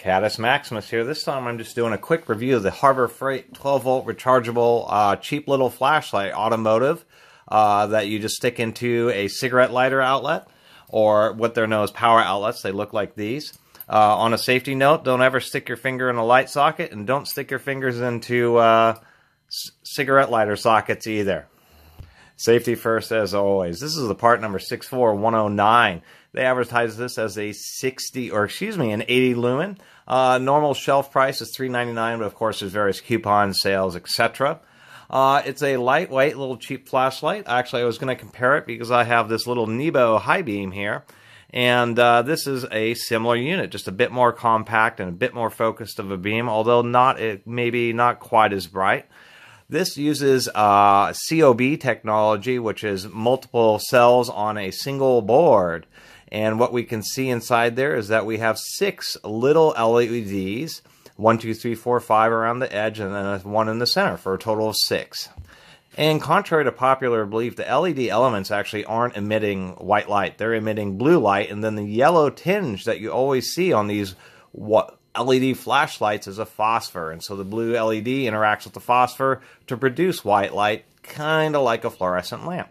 Catus Maximus here. This time I'm just doing a quick review of the Harbor Freight 12 volt rechargeable uh, cheap little flashlight automotive uh, that you just stick into a cigarette lighter outlet or what they're known as power outlets. They look like these. Uh, on a safety note, don't ever stick your finger in a light socket and don't stick your fingers into uh, cigarette lighter sockets either. Safety first as always. This is the part number 64109. They advertise this as a 60, or excuse me, an 80 lumen. Uh, normal shelf price is $3.99, but of course there's various coupon sales, etc. Uh, it's a lightweight, little cheap flashlight. Actually, I was going to compare it because I have this little Nebo high beam here. And uh, this is a similar unit, just a bit more compact and a bit more focused of a beam, although not it, maybe not quite as bright. This uses uh, COB technology, which is multiple cells on a single board. And what we can see inside there is that we have six little LEDs, one, two, three, four, five around the edge, and then one in the center for a total of six. And contrary to popular belief, the LED elements actually aren't emitting white light. They're emitting blue light, and then the yellow tinge that you always see on these what LED flashlights is a phosphor. And so the blue LED interacts with the phosphor to produce white light, kind of like a fluorescent lamp.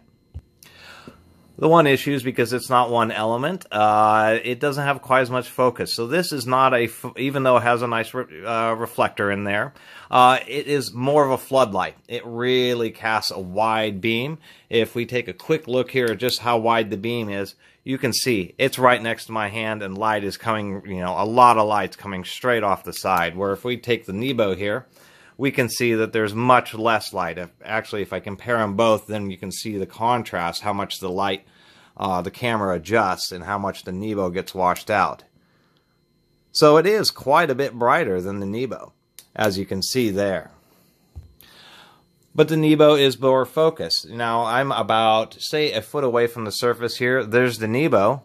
The one issue is because it's not one element, uh, it doesn't have quite as much focus. So this is not a, even though it has a nice re uh, reflector in there, uh, it is more of a floodlight. It really casts a wide beam. If we take a quick look here at just how wide the beam is, you can see it's right next to my hand and light is coming, you know, a lot of light's coming straight off the side. Where if we take the Nebo here, we can see that there's much less light. If, actually, if I compare them both, then you can see the contrast, how much the light, uh, the camera adjusts, and how much the Nebo gets washed out. So it is quite a bit brighter than the Nebo, as you can see there. But the Nebo is more focused. Now, I'm about, say, a foot away from the surface here. There's the Nebo.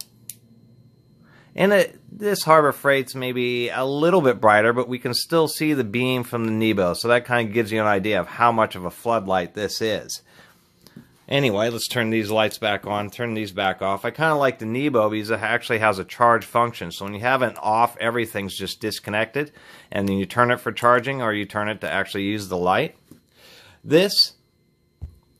And it, this Harbor Freight's maybe a little bit brighter, but we can still see the beam from the Nebo. So that kind of gives you an idea of how much of a floodlight this is. Anyway, let's turn these lights back on, turn these back off. I kind of like the Nebo because it actually has a charge function. So when you have it off, everything's just disconnected. And then you turn it for charging or you turn it to actually use the light. This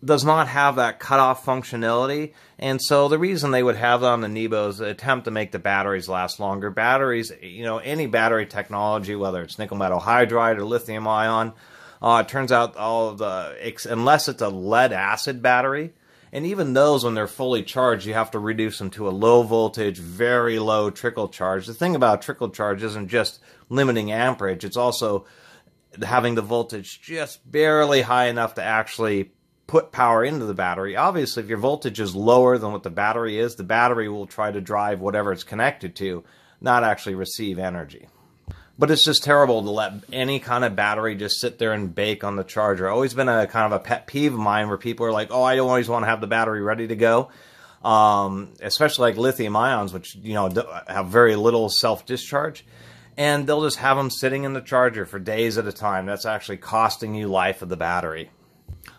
does not have that cutoff functionality. And so the reason they would have that on the Nebo is an attempt to make the batteries last longer. Batteries, you know, any battery technology, whether it's nickel metal hydride or lithium ion, uh, it turns out all of the, unless it's a lead acid battery, and even those, when they're fully charged, you have to reduce them to a low voltage, very low trickle charge. The thing about trickle charge isn't just limiting amperage, it's also having the voltage just barely high enough to actually put power into the battery. Obviously, if your voltage is lower than what the battery is, the battery will try to drive whatever it's connected to, not actually receive energy. But it's just terrible to let any kind of battery just sit there and bake on the charger. Always been a kind of a pet peeve of mine where people are like, "Oh, I don't always want to have the battery ready to go." Um, especially like lithium ions, which you know have very little self discharge, and they'll just have them sitting in the charger for days at a time. That's actually costing you life of the battery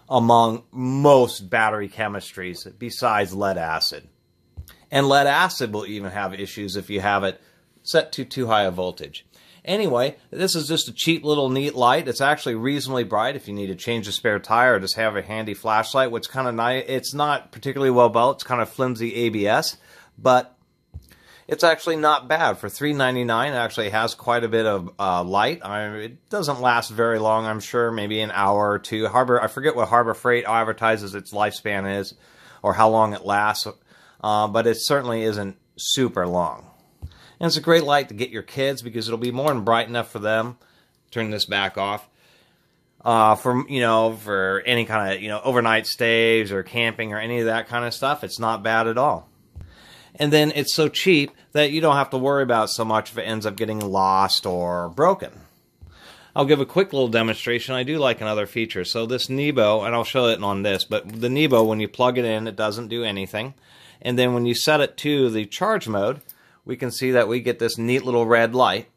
among most battery chemistries besides lead acid. And lead acid will even have issues if you have it set to too high a voltage. Anyway, this is just a cheap little neat light. It's actually reasonably bright if you need to change a spare tire or just have a handy flashlight, which kind of nice. It's not particularly well built. It's kind of flimsy ABS, but it's actually not bad for three ninety nine. It actually has quite a bit of uh, light. I it doesn't last very long. I'm sure maybe an hour or two. Harbor, I forget what Harbor Freight advertises its lifespan is, or how long it lasts, uh, but it certainly isn't super long. And it's a great light to get your kids because it'll be more than bright enough for them. Turn this back off. Uh, for you know, for any kind of you know overnight stays or camping or any of that kind of stuff, it's not bad at all and then it's so cheap that you don't have to worry about so much if it ends up getting lost or broken. I'll give a quick little demonstration. I do like another feature. So this Nebo, and I'll show it on this, but the Nebo, when you plug it in, it doesn't do anything. And then when you set it to the charge mode, we can see that we get this neat little red light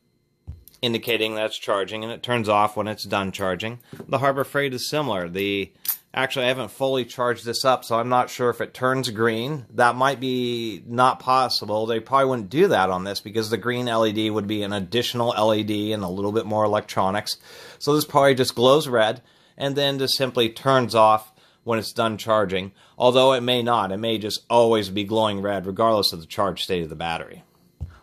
indicating that's charging, and it turns off when it's done charging. The Harbor Freight is similar. The Actually, I haven't fully charged this up, so I'm not sure if it turns green. That might be not possible. They probably wouldn't do that on this because the green LED would be an additional LED and a little bit more electronics. So this probably just glows red and then just simply turns off when it's done charging. Although it may not. It may just always be glowing red regardless of the charge state of the battery.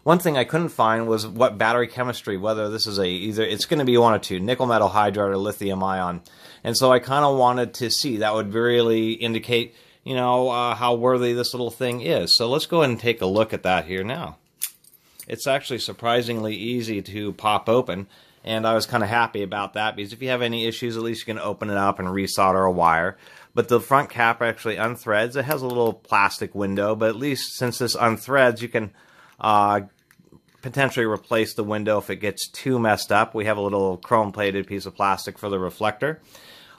One thing I couldn't find was what battery chemistry, whether this is a either it's going to be one or two, nickel metal hydride or lithium ion. And so I kind of wanted to see that would really indicate, you know, uh, how worthy this little thing is. So let's go ahead and take a look at that here now. It's actually surprisingly easy to pop open, and I was kind of happy about that because if you have any issues, at least you can open it up and resolder a wire. But the front cap actually unthreads. It has a little plastic window, but at least since this unthreads, you can uh, potentially replace the window if it gets too messed up. We have a little chrome plated piece of plastic for the reflector.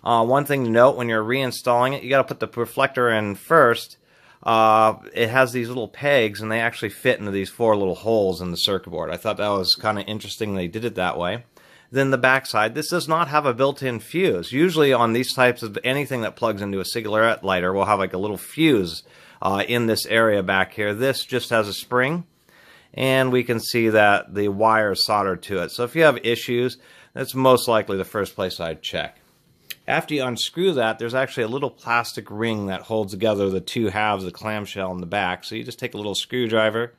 Uh, one thing to note when you're reinstalling it, you got to put the reflector in first. Uh, it has these little pegs and they actually fit into these four little holes in the circuit board. I thought that was kind of interesting they did it that way. Then the backside, this does not have a built-in fuse. Usually on these types of anything that plugs into a cigarette lighter we'll have like a little fuse uh, in this area back here. This just has a spring and we can see that the wire is soldered to it. So if you have issues, that's most likely the first place I'd check. After you unscrew that, there's actually a little plastic ring that holds together the two halves of the clamshell in the back. So you just take a little screwdriver,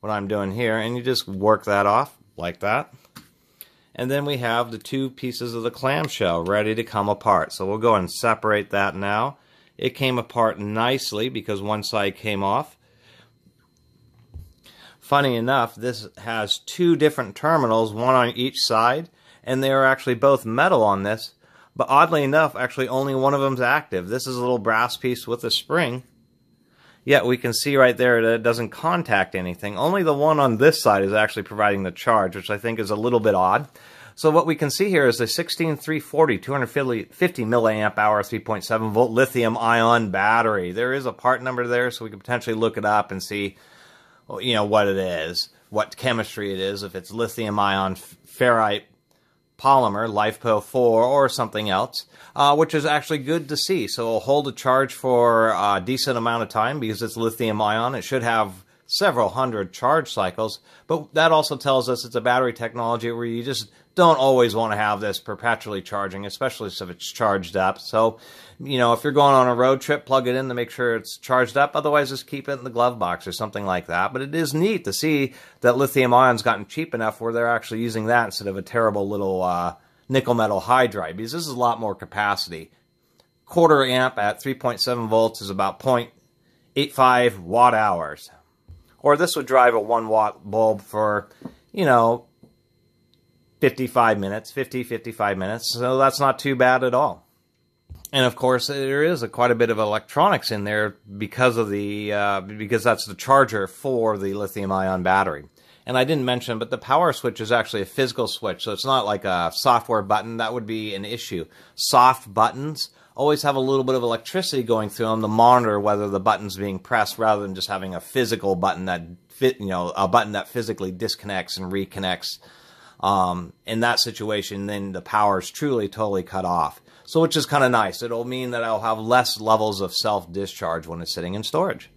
what I'm doing here, and you just work that off like that. And then we have the two pieces of the clamshell ready to come apart. So we'll go and separate that now. It came apart nicely because one side came off. Funny enough, this has two different terminals, one on each side, and they are actually both metal on this. But oddly enough, actually only one of them is active. This is a little brass piece with a spring. Yet we can see right there that it doesn't contact anything. Only the one on this side is actually providing the charge, which I think is a little bit odd. So what we can see here is the 16340 250 milliamp hour 3.7 volt lithium ion battery. There is a part number there, so we can potentially look it up and see you know, what it is, what chemistry it is, if it's lithium ion ferrite polymer, LiFePO4, or something else, uh, which is actually good to see. So it'll hold a charge for a decent amount of time because it's lithium ion. It should have several hundred charge cycles, but that also tells us it's a battery technology where you just don't always want to have this perpetually charging, especially if it's charged up. So, you know, if you're going on a road trip, plug it in to make sure it's charged up. Otherwise, just keep it in the glove box or something like that. But it is neat to see that lithium ion's gotten cheap enough where they're actually using that instead of a terrible little uh, nickel metal hydride because this is a lot more capacity. Quarter amp at 3.7 volts is about 0.85 watt hours. Or this would drive a 1 watt bulb for, you know, 55 minutes, 50, 55 minutes. So that's not too bad at all. And of course, there is a, quite a bit of electronics in there because of the uh, because that's the charger for the lithium ion battery. And I didn't mention, but the power switch is actually a physical switch, so it's not like a software button. That would be an issue. Soft buttons always have a little bit of electricity going through them to monitor whether the button's being pressed, rather than just having a physical button that fit, you know, a button that physically disconnects and reconnects um, in that situation, then the power is truly totally cut off. So, which is kind of nice. It'll mean that I'll have less levels of self discharge when it's sitting in storage.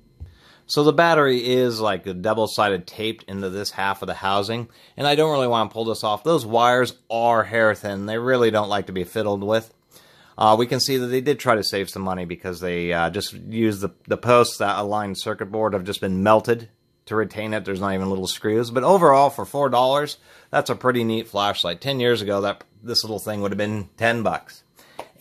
So the battery is like a double-sided taped into this half of the housing, and I don't really want to pull this off. Those wires are hair thin. They really don't like to be fiddled with. Uh, we can see that they did try to save some money because they uh, just used the, the posts that align circuit board have just been melted to retain it. There's not even little screws. But overall, for four dollars, that's a pretty neat flashlight. Ten years ago, that this little thing would have been ten bucks.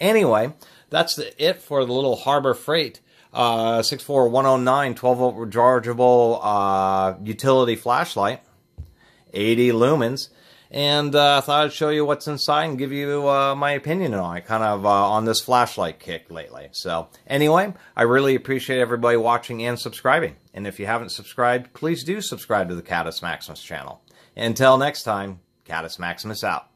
Anyway, that's the, it for the little Harbor Freight uh, 64109 12 volt rechargeable uh, utility flashlight, 80 lumens and uh, I thought I'd show you what's inside and give you uh, my opinion on it, kind of uh, on this flashlight kick lately. So anyway, I really appreciate everybody watching and subscribing. And if you haven't subscribed, please do subscribe to the Catus Maximus channel. Until next time, Catus Maximus out.